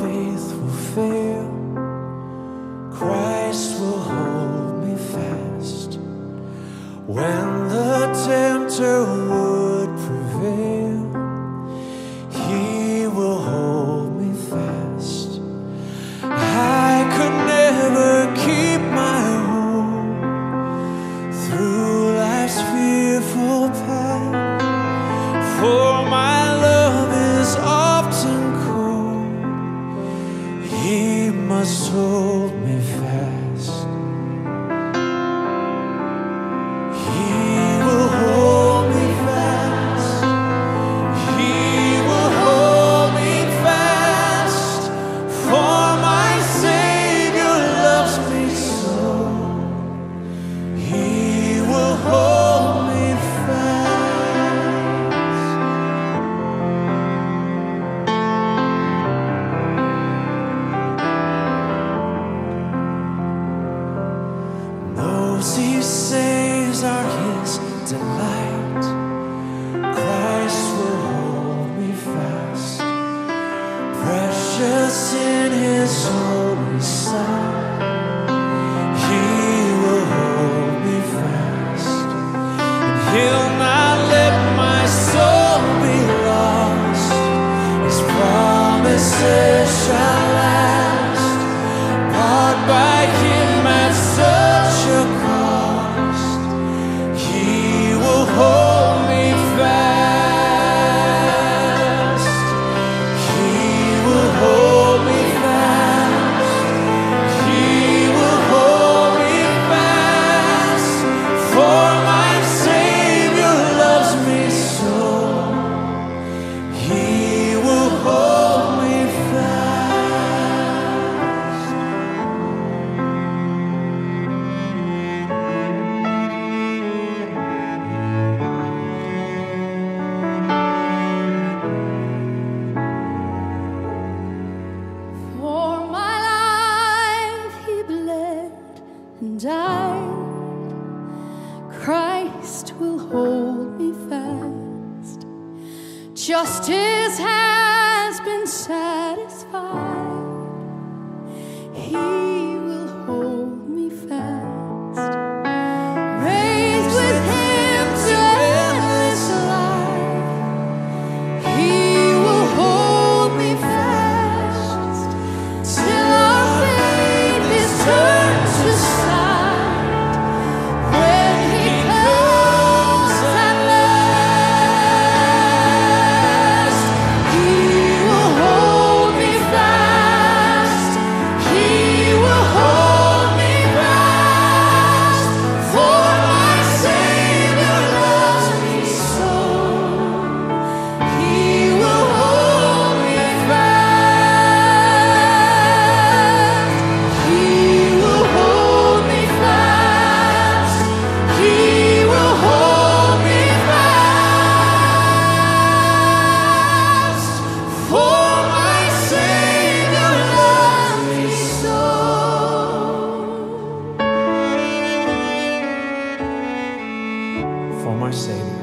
faith will fail, Christ will hold me fast. When He saves are his delight. Christ will hold me fast, precious in his holy sight. He will hold me fast, and he'll not let my soul be lost. His promises shall side, Christ will hold me fast. Justice has been satisfied. from my Savior.